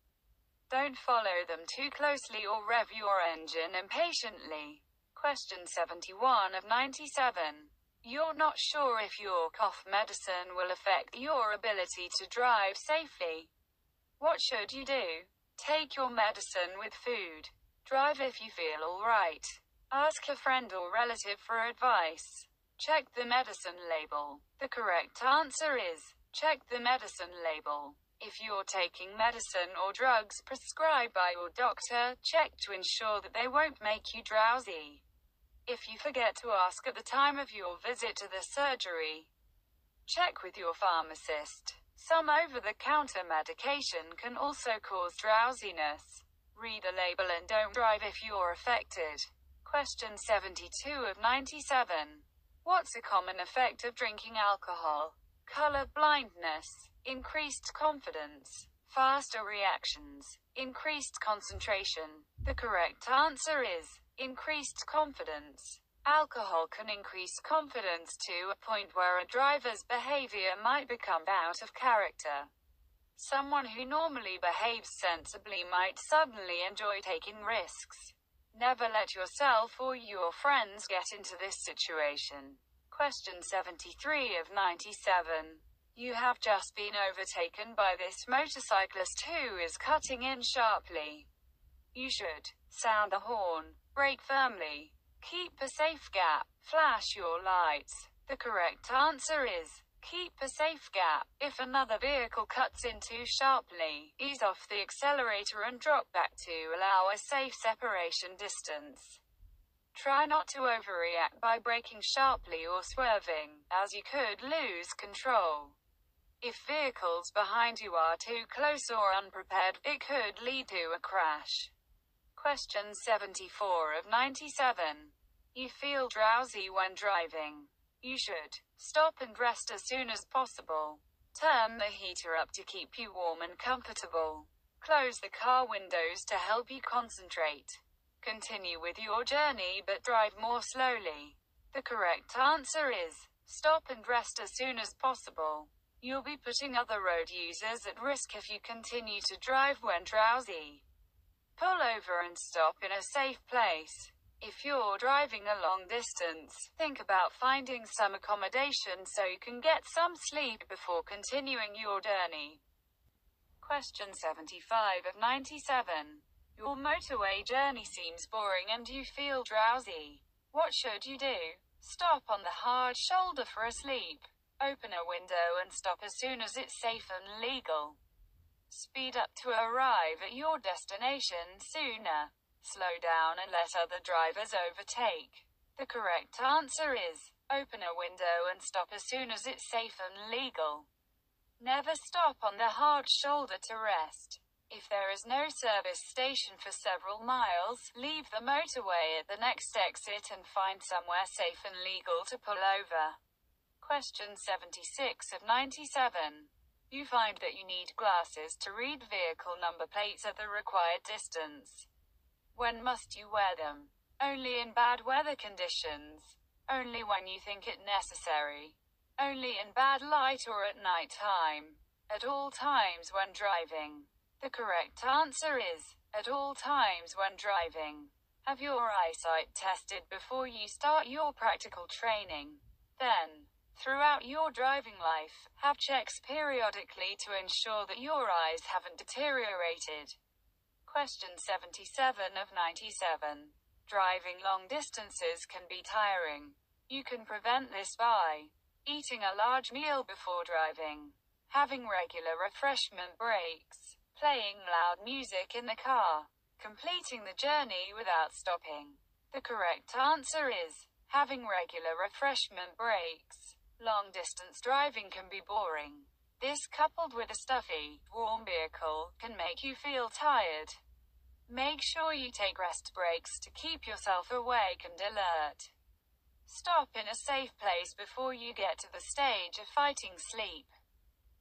Don't follow them too closely or rev your engine impatiently. Question 71 of 97. You're not sure if your cough medicine will affect your ability to drive safely. What should you do? Take your medicine with food. Drive if you feel alright. Ask a friend or relative for advice. Check the medicine label. The correct answer is check the medicine label. If you're taking medicine or drugs prescribed by your doctor, check to ensure that they won't make you drowsy if you forget to ask at the time of your visit to the surgery. Check with your pharmacist. Some over-the-counter medication can also cause drowsiness. Read the label and don't drive if you're affected. Question 72 of 97. What's a common effect of drinking alcohol? Color blindness, increased confidence, faster reactions, increased concentration. The correct answer is increased confidence. Alcohol can increase confidence to a point where a driver's behavior might become out of character. Someone who normally behaves sensibly might suddenly enjoy taking risks. Never let yourself or your friends get into this situation. Question 73 of 97. You have just been overtaken by this motorcyclist who is cutting in sharply. You should sound the horn, brake firmly, Keep a safe gap. Flash your lights. The correct answer is keep a safe gap. If another vehicle cuts in too sharply, ease off the accelerator and drop back to allow a safe separation distance. Try not to overreact by braking sharply or swerving, as you could lose control. If vehicles behind you are too close or unprepared, it could lead to a crash. Question 74 of 97. You feel drowsy when driving. You should stop and rest as soon as possible. Turn the heater up to keep you warm and comfortable. Close the car windows to help you concentrate. Continue with your journey but drive more slowly. The correct answer is stop and rest as soon as possible. You'll be putting other road users at risk if you continue to drive when drowsy. Pull over and stop in a safe place. If you're driving a long distance, think about finding some accommodation so you can get some sleep before continuing your journey. Question 75 of 97. Your motorway journey seems boring and you feel drowsy. What should you do? Stop on the hard shoulder for a sleep. Open a window and stop as soon as it's safe and legal. Speed up to arrive at your destination sooner. Slow down and let other drivers overtake. The correct answer is open a window and stop as soon as it's safe and legal. Never stop on the hard shoulder to rest. If there is no service station for several miles, leave the motorway at the next exit and find somewhere safe and legal to pull over. Question 76 of 97. You find that you need glasses to read vehicle number plates at the required distance. When must you wear them? Only in bad weather conditions. Only when you think it necessary. Only in bad light or at night time. At all times when driving. The correct answer is, at all times when driving. Have your eyesight tested before you start your practical training. Then, Throughout your driving life, have checks periodically to ensure that your eyes haven't deteriorated. Question 77 of 97. Driving long distances can be tiring. You can prevent this by eating a large meal before driving, having regular refreshment breaks, playing loud music in the car, completing the journey without stopping. The correct answer is having regular refreshment breaks. Long distance driving can be boring. This, coupled with a stuffy, warm vehicle, can make you feel tired. Make sure you take rest breaks to keep yourself awake and alert. Stop in a safe place before you get to the stage of fighting sleep.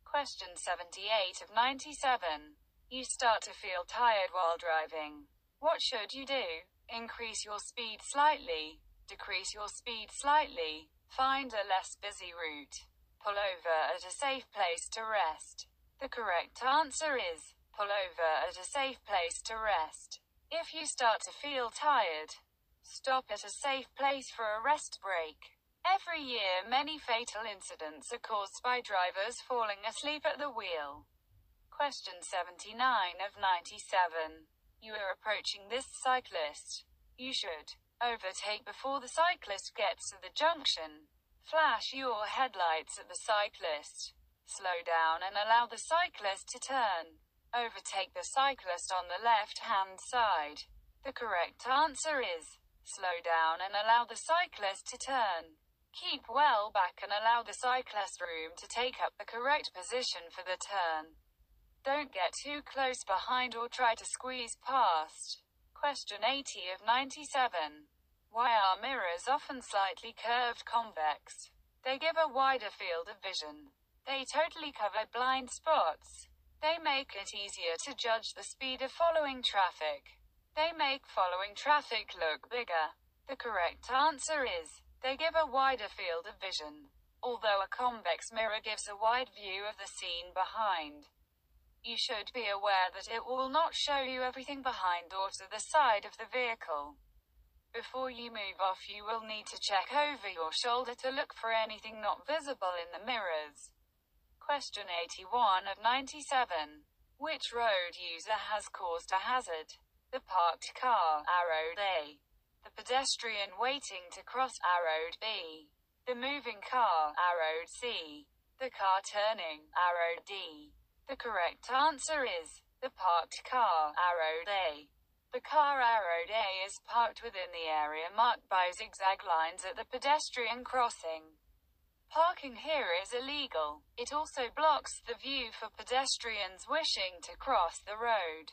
Question 78 of 97. You start to feel tired while driving. What should you do? Increase your speed slightly, decrease your speed slightly, Find a less busy route. Pull over at a safe place to rest. The correct answer is pull over at a safe place to rest. If you start to feel tired, stop at a safe place for a rest break. Every year, many fatal incidents are caused by drivers falling asleep at the wheel. Question 79 of 97. You are approaching this cyclist. You should Overtake before the cyclist gets to the junction. Flash your headlights at the cyclist. Slow down and allow the cyclist to turn. Overtake the cyclist on the left-hand side. The correct answer is slow down and allow the cyclist to turn. Keep well back and allow the cyclist room to take up the correct position for the turn. Don't get too close behind or try to squeeze past. Question 80 of 97. Why are mirrors often slightly curved convex? They give a wider field of vision. They totally cover blind spots. They make it easier to judge the speed of following traffic. They make following traffic look bigger. The correct answer is, they give a wider field of vision. Although a convex mirror gives a wide view of the scene behind. You should be aware that it will not show you everything behind or to the side of the vehicle. Before you move off you will need to check over your shoulder to look for anything not visible in the mirrors. Question 81 of 97. Which road user has caused a hazard? The parked car, arrowed A. The pedestrian waiting to cross, arrowed B. The moving car, arrowed C. The car turning, arrowed D. The correct answer is, the parked car, arrowed A. The car arrowed A is parked within the area marked by zigzag lines at the pedestrian crossing. Parking here is illegal. It also blocks the view for pedestrians wishing to cross the road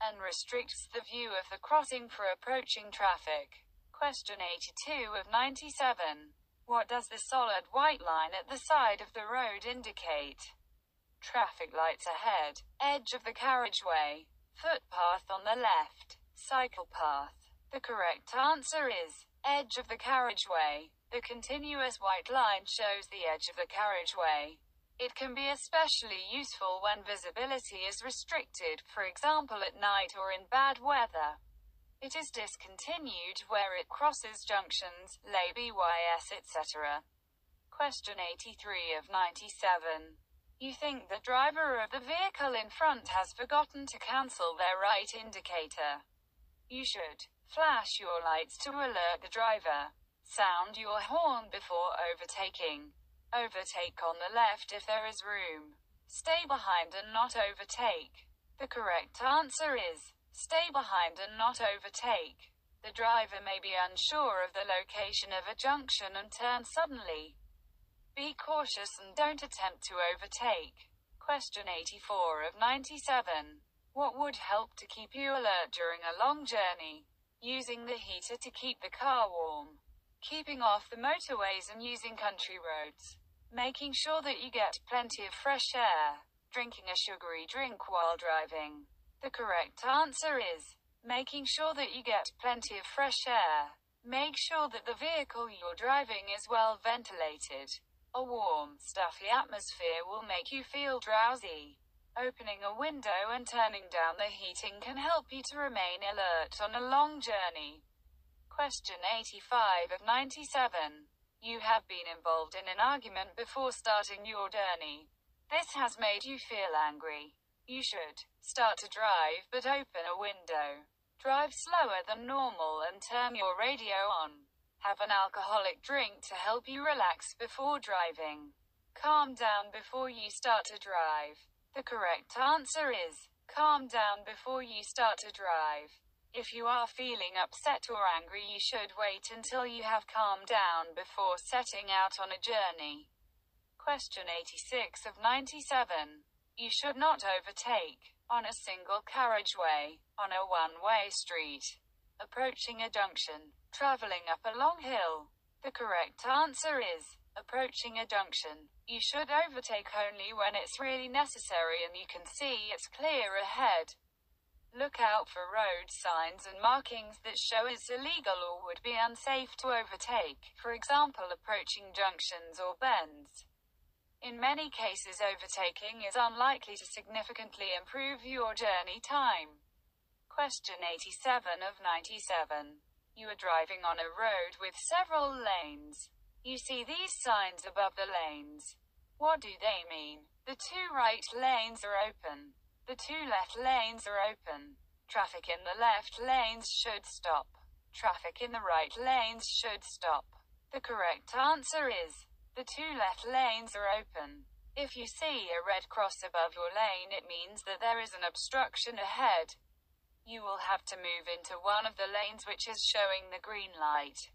and restricts the view of the crossing for approaching traffic. Question 82 of 97. What does the solid white line at the side of the road indicate? Traffic lights ahead, edge of the carriageway, footpath on the left, cycle path. The correct answer is edge of the carriageway. The continuous white line shows the edge of the carriageway. It can be especially useful when visibility is restricted, for example at night or in bad weather. It is discontinued where it crosses junctions, lay-bys etc. Question 83 of 97. You think the driver of the vehicle in front has forgotten to cancel their right indicator. You should flash your lights to alert the driver. Sound your horn before overtaking. Overtake on the left if there is room. Stay behind and not overtake. The correct answer is stay behind and not overtake. The driver may be unsure of the location of a junction and turn suddenly. Be cautious and don't attempt to overtake. Question 84 of 97. What would help to keep you alert during a long journey? Using the heater to keep the car warm keeping off the motorways and using country roads, making sure that you get plenty of fresh air, drinking a sugary drink while driving. The correct answer is making sure that you get plenty of fresh air. Make sure that the vehicle you're driving is well ventilated. A warm, stuffy atmosphere will make you feel drowsy. Opening a window and turning down the heating can help you to remain alert on a long journey. Question 85 of 97. You have been involved in an argument before starting your journey. This has made you feel angry. You should start to drive but open a window. Drive slower than normal and turn your radio on. Have an alcoholic drink to help you relax before driving. Calm down before you start to drive. The correct answer is calm down before you start to drive. If you are feeling upset or angry, you should wait until you have calmed down before setting out on a journey. Question 86 of 97. You should not overtake on a single carriageway, on a one-way street, approaching a junction, traveling up a long hill. The correct answer is approaching a junction. You should overtake only when it's really necessary and you can see it's clear ahead. Look out for road signs and markings that show it's illegal or would be unsafe to overtake, for example approaching junctions or bends. In many cases overtaking is unlikely to significantly improve your journey time. Question 87 of 97. You are driving on a road with several lanes. You see these signs above the lanes. What do they mean? The two right lanes are open. The two left lanes are open. Traffic in the left lanes should stop. Traffic in the right lanes should stop. The correct answer is the two left lanes are open. If you see a red cross above your lane, it means that there is an obstruction ahead. You will have to move into one of the lanes which is showing the green light.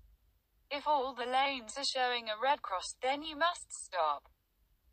If all the lanes are showing a red cross, then you must stop.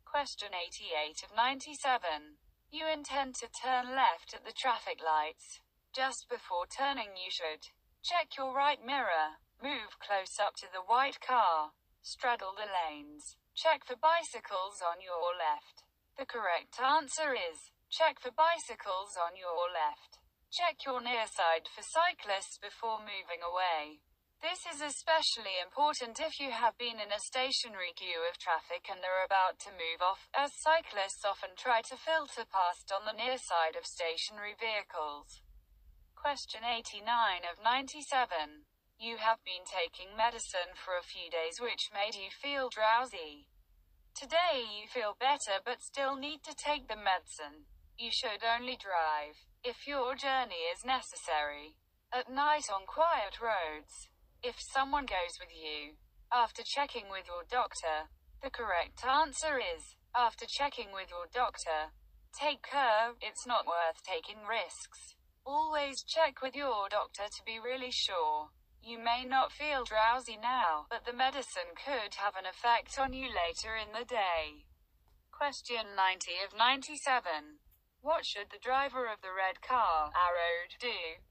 Question 88 of 97. You intend to turn left at the traffic lights. Just before turning you should check your right mirror, move close up to the white car, straddle the lanes, check for bicycles on your left. The correct answer is check for bicycles on your left. Check your near side for cyclists before moving away. This is especially important if you have been in a stationary queue of traffic and are about to move off, as cyclists often try to filter past on the near side of stationary vehicles. Question 89 of 97. You have been taking medicine for a few days which made you feel drowsy. Today you feel better but still need to take the medicine. You should only drive if your journey is necessary. At night on quiet roads. If someone goes with you. After checking with your doctor. The correct answer is after checking with your doctor. Take care, it's not worth taking risks. Always check with your doctor to be really sure. You may not feel drowsy now, but the medicine could have an effect on you later in the day. Question 90 of 97. What should the driver of the red car, arrowed, do?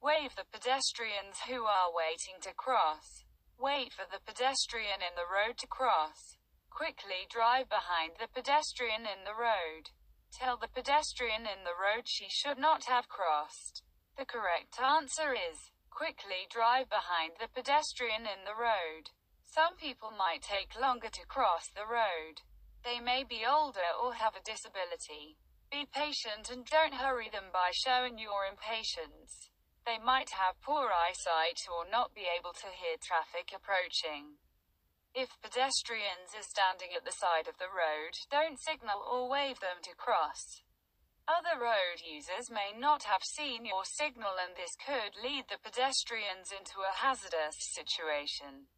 Wave the pedestrians who are waiting to cross. Wait for the pedestrian in the road to cross. Quickly drive behind the pedestrian in the road. Tell the pedestrian in the road she should not have crossed. The correct answer is quickly drive behind the pedestrian in the road. Some people might take longer to cross the road. They may be older or have a disability. Be patient and don't hurry them by showing your impatience. They might have poor eyesight or not be able to hear traffic approaching. If pedestrians are standing at the side of the road, don't signal or wave them to cross. Other road users may not have seen your signal and this could lead the pedestrians into a hazardous situation.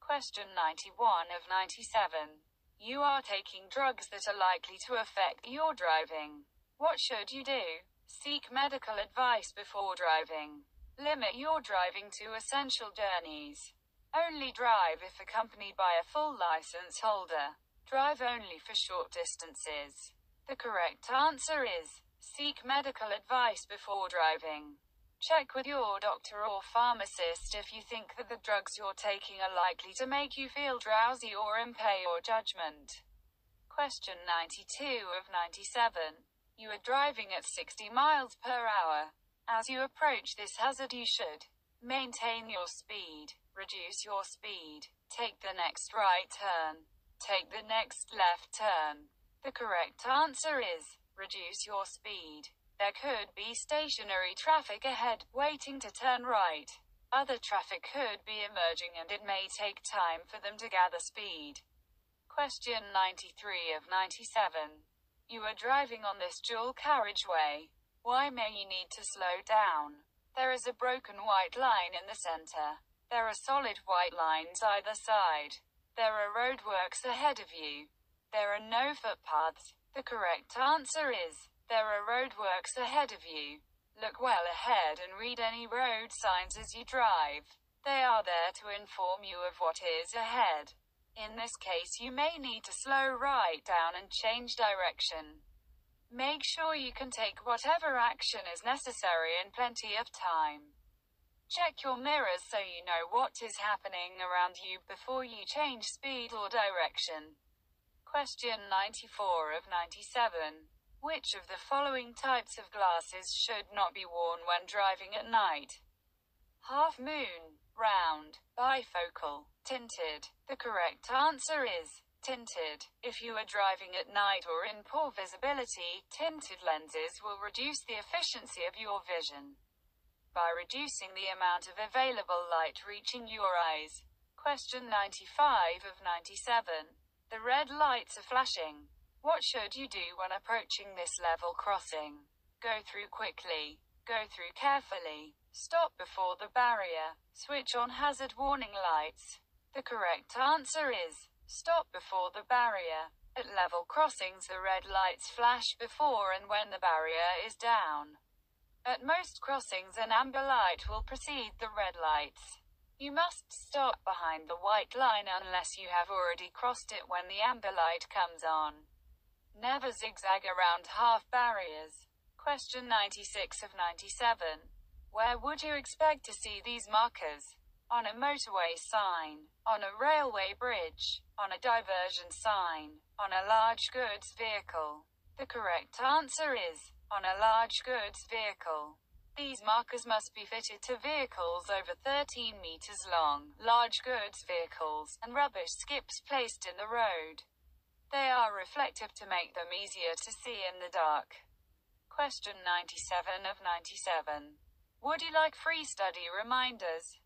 Question 91 of 97. You are taking drugs that are likely to affect your driving. What should you do? Seek medical advice before driving. Limit your driving to essential journeys. Only drive if accompanied by a full license holder. Drive only for short distances. The correct answer is seek medical advice before driving. Check with your doctor or pharmacist if you think that the drugs you're taking are likely to make you feel drowsy or impair your judgment. Question 92 of 97. You are driving at 60 miles per hour. As you approach this hazard, you should maintain your speed, reduce your speed, take the next right turn, take the next left turn, the correct answer is reduce your speed. There could be stationary traffic ahead, waiting to turn right. Other traffic could be emerging and it may take time for them to gather speed. Question 93 of 97. You are driving on this dual carriageway. Why may you need to slow down? There is a broken white line in the center. There are solid white lines either side. There are roadworks ahead of you. There are no footpaths. The correct answer is, there are roadworks ahead of you. Look well ahead and read any road signs as you drive. They are there to inform you of what is ahead. In this case you may need to slow right down and change direction. Make sure you can take whatever action is necessary in plenty of time. Check your mirrors so you know what is happening around you before you change speed or direction. Question 94 of 97. Which of the following types of glasses should not be worn when driving at night? Half moon, round, bifocal, tinted. The correct answer is tinted. If you are driving at night or in poor visibility, tinted lenses will reduce the efficiency of your vision by reducing the amount of available light reaching your eyes. Question 95 of 97. The red lights are flashing. What should you do when approaching this level crossing? Go through quickly. Go through carefully. Stop before the barrier. Switch on hazard warning lights. The correct answer is stop before the barrier. At level crossings the red lights flash before and when the barrier is down. At most crossings an amber light will precede the red lights. You must stop behind the white line unless you have already crossed it when the amber light comes on. Never zigzag around half barriers. Question 96 of 97. Where would you expect to see these markers? On a motorway sign, on a railway bridge, on a diversion sign, on a large goods vehicle. The correct answer is on a large goods vehicle. These markers must be fitted to vehicles over 13 meters long, large goods vehicles, and rubbish skips placed in the road. They are reflective to make them easier to see in the dark. Question 97 of 97. Would you like free study reminders?